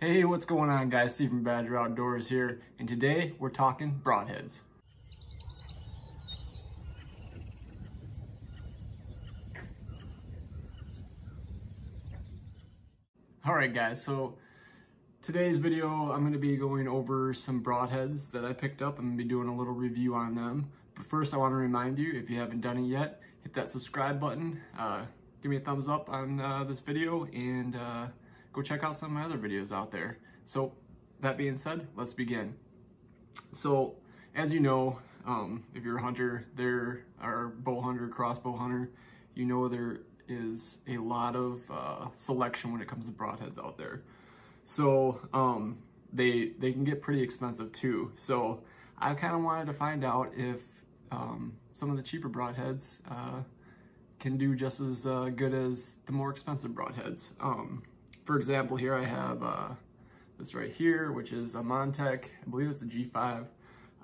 Hey, what's going on guys? Stephen Badger Outdoors here, and today we're talking broadheads. Alright guys, so today's video I'm going to be going over some broadheads that I picked up. I'm going to be doing a little review on them. But first I want to remind you, if you haven't done it yet, hit that subscribe button, uh, give me a thumbs up on uh, this video, and uh, go check out some of my other videos out there. So that being said, let's begin. So as you know, um, if you're a hunter, there are bow hunter, crossbow hunter, you know there is a lot of uh, selection when it comes to broadheads out there. So um, they they can get pretty expensive too. So I kind of wanted to find out if um, some of the cheaper broadheads uh, can do just as uh, good as the more expensive broadheads. Um, for example, here I have uh, this right here, which is a Montec. I believe it's a G5.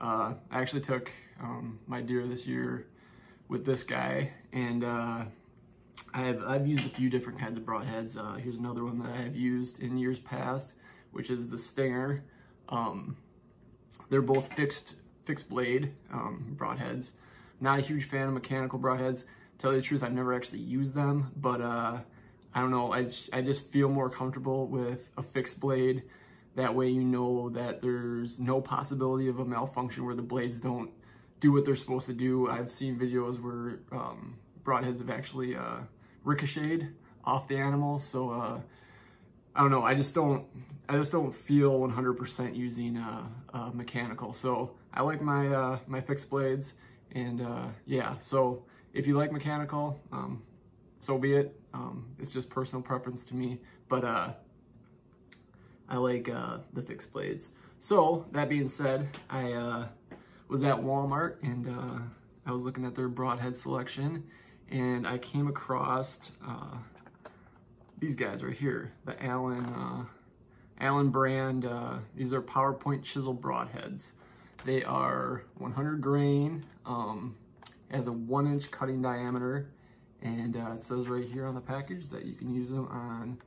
Uh, I actually took um, my deer this year with this guy, and uh, I've, I've used a few different kinds of broadheads. Uh, here's another one that I've used in years past, which is the Stinger. Um, they're both fixed fixed blade um, broadheads. Not a huge fan of mechanical broadheads. Tell you the truth, I've never actually used them, but uh, I don't know, I, I just feel more comfortable with a fixed blade. That way you know that there's no possibility of a malfunction where the blades don't do what they're supposed to do. I've seen videos where um, broadheads have actually uh, ricocheted off the animal, so uh, I don't know, I just don't, I just don't feel 100% using uh, uh, mechanical. So I like my, uh, my fixed blades, and uh, yeah, so if you like mechanical, um, so be it. Um, it's just personal preference to me, but uh, I like uh, the fixed blades. So that being said, I uh, was at Walmart and uh, I was looking at their broadhead selection and I came across uh, these guys right here, the Allen, uh, Allen brand. these are PowerPoint chisel broadheads. They are 100 grain, um, has a one inch cutting diameter and uh, it says right here on the package that you can use them on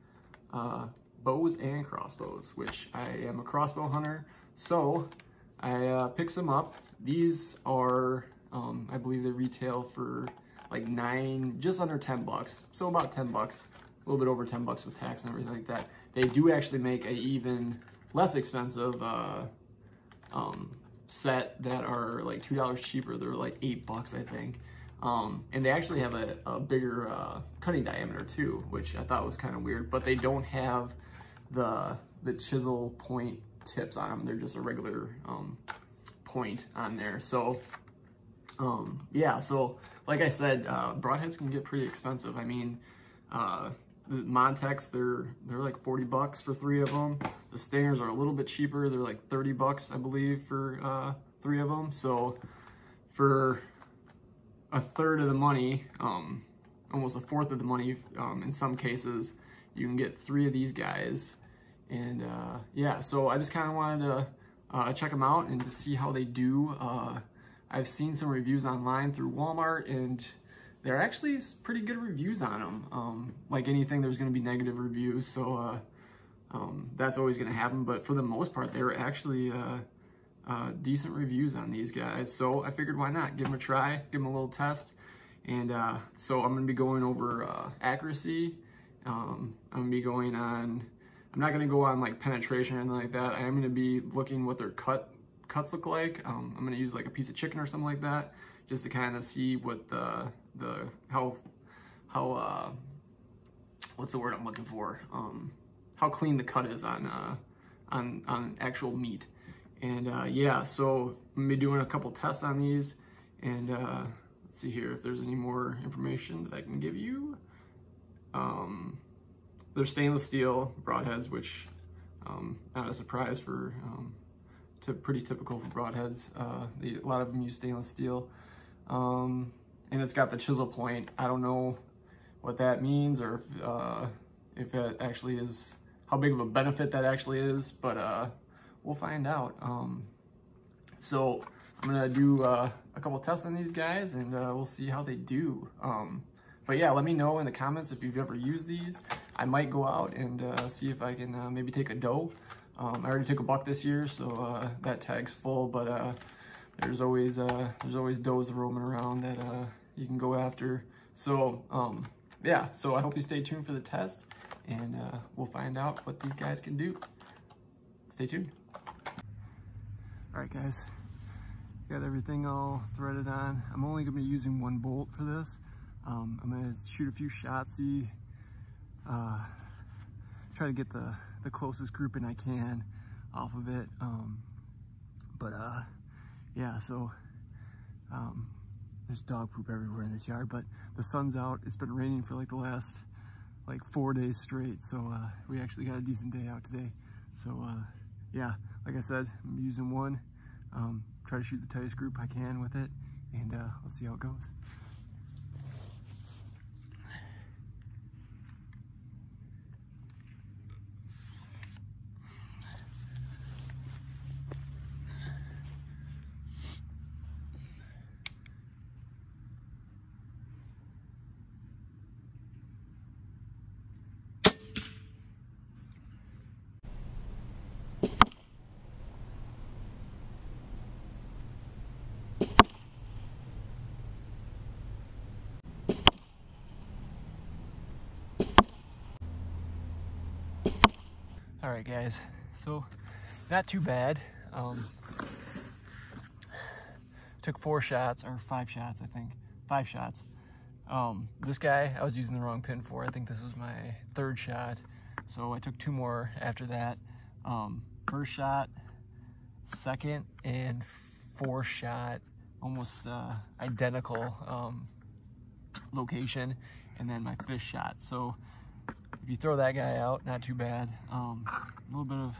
uh, bows and crossbows, which I am a crossbow hunter. So I uh, picked them up. These are, um, I believe they retail for like nine, just under 10 bucks. So about 10 bucks, a little bit over 10 bucks with tax and everything like that. They do actually make a even less expensive uh, um, set that are like $2 cheaper. They're like eight bucks, I think. Um, and they actually have a, a bigger uh, cutting diameter too, which I thought was kind of weird, but they don't have the, the chisel point tips on them. They're just a regular um, point on there. So um, yeah, so like I said, uh, broadheads can get pretty expensive. I mean, uh, the Montecs, they're, they're like 40 bucks for three of them. The Stingers are a little bit cheaper. They're like 30 bucks, I believe, for uh, three of them. So for a third of the money, um, almost a fourth of the money um, in some cases. You can get three of these guys. And uh, yeah, so I just kind of wanted to uh, check them out and to see how they do. Uh, I've seen some reviews online through Walmart and they're actually pretty good reviews on them. Um, like anything, there's going to be negative reviews, so uh, um, that's always going to happen. But for the most part, they're actually uh, decent reviews on these guys. So I figured why not? Give them a try, give them a little test. And uh, so I'm gonna be going over uh, accuracy. Um, I'm gonna be going on, I'm not gonna go on like penetration or anything like that. I am gonna be looking what their cut cuts look like. Um, I'm gonna use like a piece of chicken or something like that, just to kind of see what the, the, how, how, uh, what's the word I'm looking for? Um, how clean the cut is on, uh, on, on actual meat. And uh, yeah, so I'm gonna be doing a couple tests on these and uh, let's see here if there's any more information that I can give you. Um, they're stainless steel broadheads, which um, not a surprise for, um, to pretty typical for broadheads. Uh, they, a lot of them use stainless steel. Um, and it's got the chisel point. I don't know what that means or if, uh, if it actually is, how big of a benefit that actually is, but uh, we'll find out. Um, so I'm gonna do uh, a couple tests on these guys and uh, we'll see how they do. Um, but yeah, let me know in the comments if you've ever used these. I might go out and uh, see if I can uh, maybe take a doe. Um, I already took a buck this year, so uh, that tag's full, but uh, there's always there's always does roaming around that you can go after. So um, yeah, so I hope you stay tuned for the test, and we'll find out what these guys can do. Stay tuned. All right, guys, got everything all threaded on. I'm only gonna be using one bolt for this. Um, I'm gonna shoot a few shots, see, uh, try to get the the closest grouping I can off of it. Um, but uh, yeah, so um, there's dog poop everywhere in this yard, but the sun's out. It's been raining for like the last like four days straight. So uh, we actually got a decent day out today. So uh, yeah, like I said, I'm using one. Um, try to shoot the tightest group I can with it and uh, let's see how it goes. All right, guys. So, not too bad. Um, took four shots, or five shots, I think. Five shots. Um, this guy, I was using the wrong pin for. I think this was my third shot. So I took two more after that. Um, first shot, second, and fourth shot, almost uh, identical um, location. And then my fifth shot. So if you throw that guy out, not too bad. Um, a little bit of,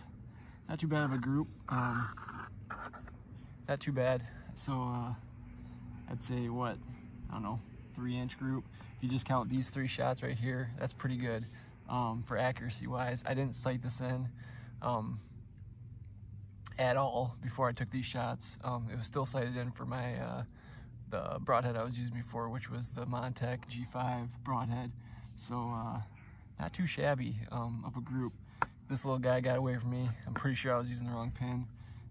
not too bad of a group. Um, not too bad. So uh, I'd say what, I don't know, three inch group. If you just count these three shots right here, that's pretty good um, for accuracy wise. I didn't sight this in um, at all before I took these shots. Um, it was still sighted in for my uh, the broadhead I was using before, which was the Montec G5 broadhead. So uh, not too shabby um, of a group. This little guy got away from me. I'm pretty sure I was using the wrong pin.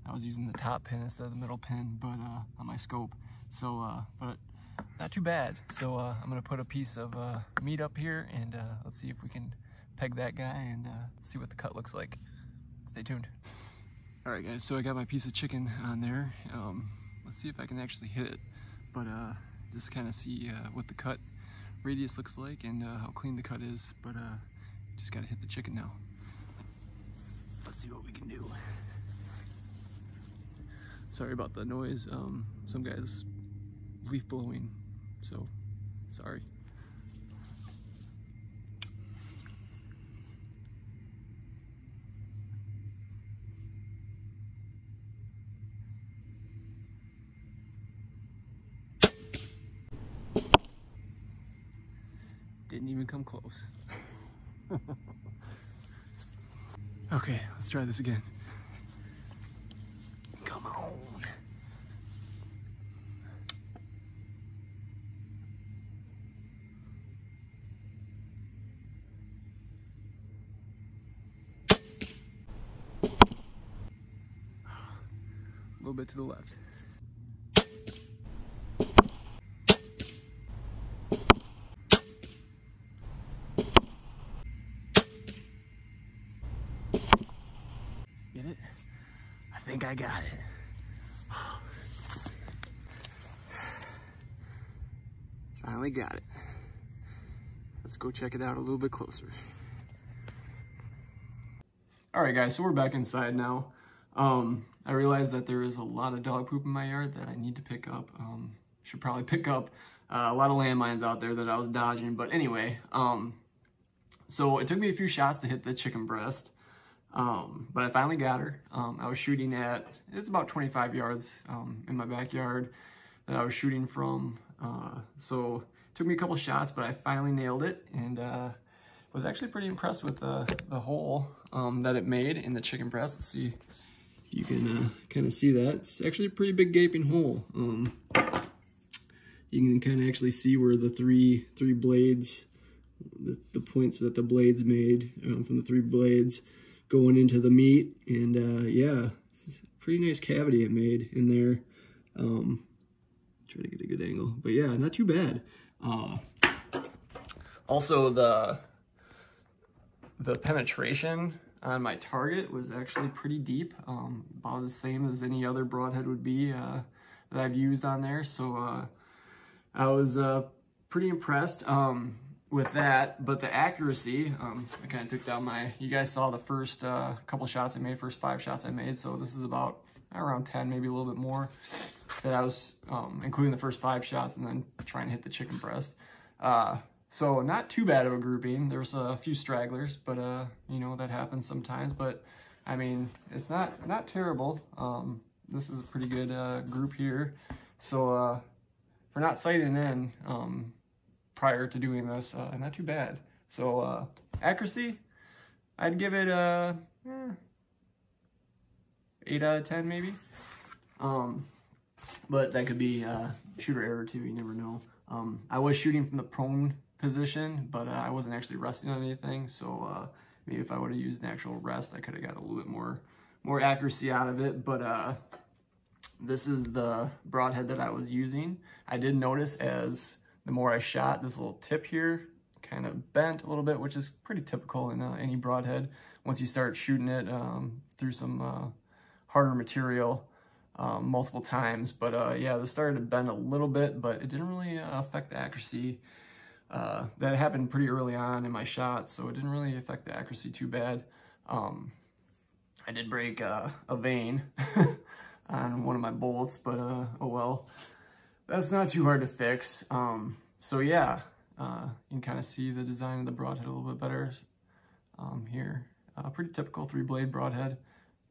I was using the top pin instead of the middle pin, but uh, on my scope. So, uh, but not too bad. So uh, I'm gonna put a piece of uh, meat up here and uh, let's see if we can peg that guy and uh, see what the cut looks like. Stay tuned. All right guys, so I got my piece of chicken on there. Um, let's see if I can actually hit it, but just kind of see what the cut radius looks like and uh, how clean the cut is, but uh, just gotta hit the chicken now. Let's see what we can do. Sorry about the noise. Um, some guys leaf blowing, so sorry. Didn't even come close. okay, let's try this again. Come on. A little bit to the left. think I got it. Finally got it. Let's go check it out a little bit closer. All right, guys, so we're back inside now. Um, I realized that there is a lot of dog poop in my yard that I need to pick up. Um, should probably pick up uh, a lot of landmines out there that I was dodging. But anyway, um, so it took me a few shots to hit the chicken breast. Um, but I finally got her. Um, I was shooting at, it's about 25 yards um, in my backyard that I was shooting from. Uh, so took me a couple shots, but I finally nailed it and uh, was actually pretty impressed with the, the hole um, that it made in the chicken breast. Let's see if you can uh, kind of see that. It's actually a pretty big gaping hole. Um, you can kind of actually see where the three three blades the, the points that the blades made um, from the three blades going into the meat. And uh, yeah, pretty nice cavity it made in there. Um, try to get a good angle, but yeah, not too bad. Uh, also the, the penetration on my target was actually pretty deep, um, about the same as any other broadhead would be uh, that I've used on there. So uh, I was uh, pretty impressed um, with that, but the accuracy, um, I kind of took down my, you guys saw the first uh, couple shots I made, first five shots I made, so this is about around 10, maybe a little bit more that I was, um, including the first five shots and then trying to hit the chicken breast. Uh, so not too bad of a grouping. There's a few stragglers, but uh, you know, that happens sometimes, but I mean, it's not, not terrible. Um, this is a pretty good uh, group here. So uh, for not sighting in um, prior to doing this, uh, not too bad. So uh, accuracy, I'd give it a eh, 8 out of 10 maybe. Um, but that could be uh, shooter error too, you never know. Um, I was shooting from the prone position, but uh, I wasn't actually resting on anything. So uh, maybe if I would have used an actual rest, I could have got a little bit more more accuracy out of it. But uh, this is the broadhead that I was using. I did notice as the more I shot, this little tip here kind of bent a little bit, which is pretty typical in uh, any broadhead. Once you start shooting it um, through some uh, harder material um, multiple times. But uh, yeah, this started to bend a little bit, but it didn't really uh, affect the accuracy. Uh, that happened pretty early on in my shot, so it didn't really affect the accuracy too bad. Um, I did break uh, a vane on one of my bolts, but oh well. That's not too hard to fix. Um, so yeah, uh, you can kind of see the design of the broadhead a little bit better um, here. Uh, pretty typical three blade broadhead,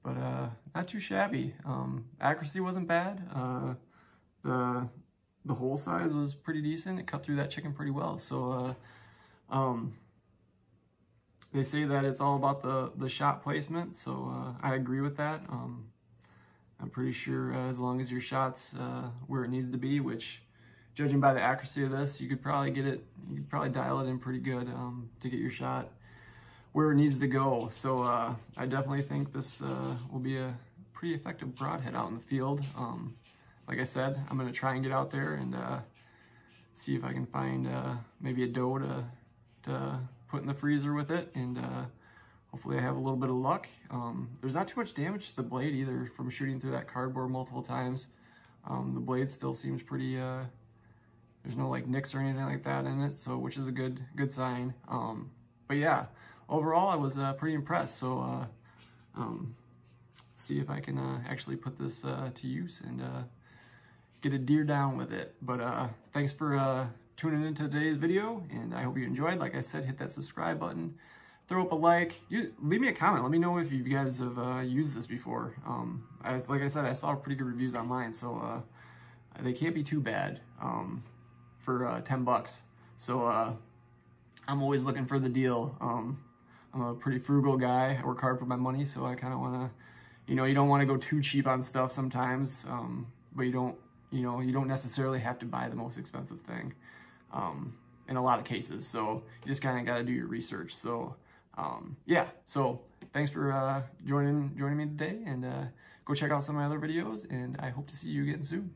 but uh, not too shabby. Um, accuracy wasn't bad. Uh, the the hole size was pretty decent. It cut through that chicken pretty well. So uh, um, they say that it's all about the, the shot placement. So uh, I agree with that. I'm pretty sure uh, as long as your shot's uh, where it needs to be, which judging by the accuracy of this, you could probably get it, you could probably dial it in pretty good um, to get your shot where it needs to go. So uh, I definitely think this uh, will be a pretty effective broadhead out in the field. Um, like I said, I'm gonna try and get out there and uh, see if I can find uh, maybe a doe to, to put in the freezer with it and hopefully I have a little bit of luck. Um, there's not too much damage to the blade either from shooting through that cardboard multiple times. Um, the blade still seems pretty, uh, there's no like nicks or anything like that in it, so which is a good good sign. Um, but yeah, overall I was uh, pretty impressed. So uh, um, see if I can uh, actually put this uh, to use and uh, get a deer down with it. But thanks for tuning into today's video, and I hope you enjoyed. Like I said, hit that subscribe button throw up a like. You, leave me a comment. Let me know if you guys have uh, used this before. Um, I, like I said, I saw pretty good reviews online, so uh, they can't be too bad um, for uh, 10 bucks. So uh, I'm always looking for the deal. Um, I'm a pretty frugal guy. I work hard for my money, so I kind of want to, you know, you don't want to go too cheap on stuff sometimes, um, but you don't, you know, you don't necessarily have to buy the most expensive thing um, in a lot of cases. So you just kind of got to do your research. So um, yeah, so thanks for uh, joining joining me today, and uh, go check out some of my other videos, and I hope to see you again soon.